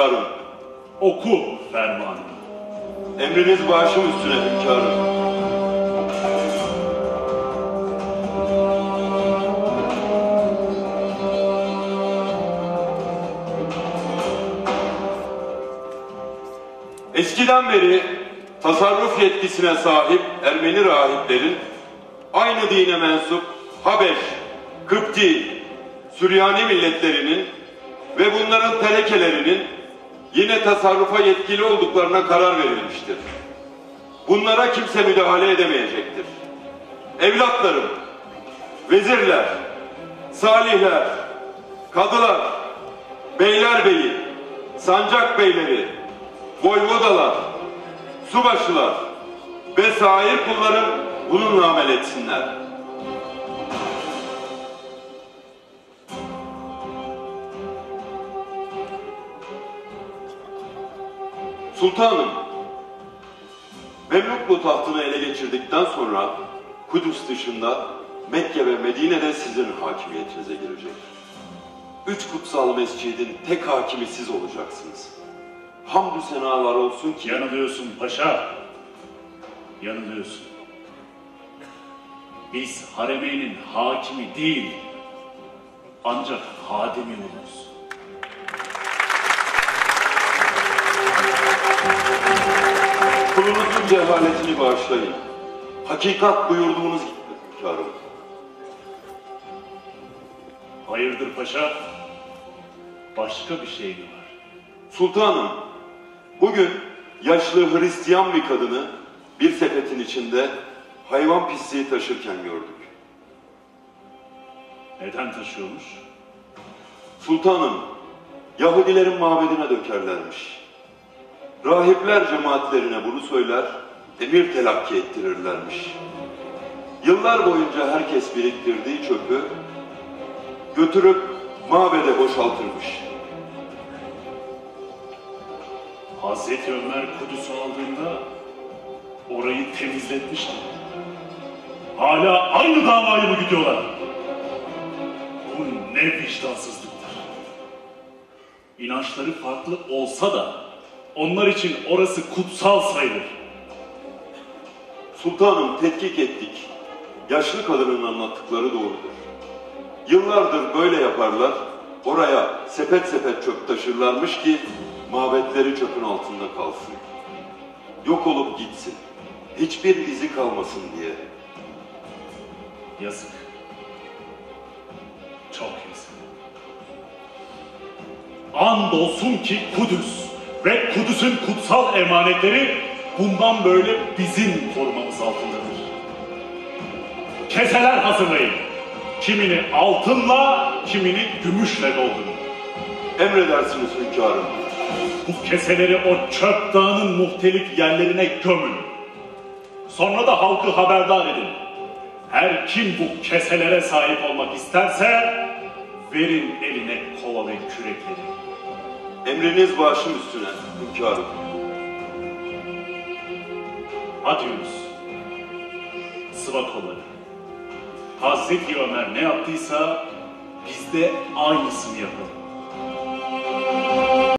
Hünkârım, Oku fermanını. emriniz başım üstüne hünkârım. Eskiden beri tasarruf yetkisine sahip Ermeni rahiplerin aynı dine mensup Habeş, Kıpti, Süryani milletlerinin ve bunların telekelerinin yine tasarrufa yetkili olduklarına karar verilmiştir. Bunlara kimse müdahale edemeyecektir. Evlatlarım, vezirler, salihler, kadılar, beylerbeyi, sancak beyleri, voyvodalar, subaşılar ve sair kullarım bununla amel etsinler. Sultanım, Memluklu tahtını ele geçirdikten sonra Kudüs dışında Mekke ve Medine'de sizin hakimiyetinize girecek. Üç kutsal mescidin tek hakimi siz olacaksınız. Hamdü senalar olsun ki Yanılıyorsun paşa. Yanılıyorsun. Biz Haremeyn'in hakimi değil, ancak hadimi oluruz. Cehaletini bağışlayın. Hakikat buyurduğunuz gibi hünkârım. Hayırdır paşa? Başka bir şey mi var? Sultanım, bugün yaşlı Hristiyan bir kadını bir sepetin içinde hayvan pisliği taşırken gördük. Neden taşıyormuş? Sultanım, Yahudilerin mabedine dökerlermiş. Rahipler cemaatlerine bunu söyler, emir telakki ettirirlermiş. Yıllar boyunca herkes biriktirdiği çöpü götürüp mabede boşaltırmış. Hazreti Ömer Kudüs'ü aldığında orayı temizletmişti. Hala aynı davayı mı gidiyorlar? Bu ne vicdansızlıktır. İnançları farklı olsa da onlar için orası kutsal sayılır. Sultanım tetkik ettik. Yaşlı kadının anlattıkları doğrudur. Yıllardır böyle yaparlar. Oraya sepet sepet çöp taşırlarmış ki mabetleri çöpün altında kalsın. Yok olup gitsin. Hiçbir izi kalmasın diye. Yazık. Çok yazık. Andolsun ki Kudüs ve Kudüs'ün kutsal emanetleri bundan böyle bizim korumamız altındadır. Keseler hazırlayın. Kimini altınla, kimini gümüşle doldurun. Emredersiniz hünkârım. Bu keseleri o çöp dağının muhtelif yerlerine gömün. Sonra da halkı haberdar edin. Her kim bu keselere sahip olmak isterse verin eline kova ve kürekleri. Emriniz başım üstüne hünkârım. Hadi Yunus. Sıva kolları. Hazreti Ömer ne yaptıysa biz de aynısını yapalım.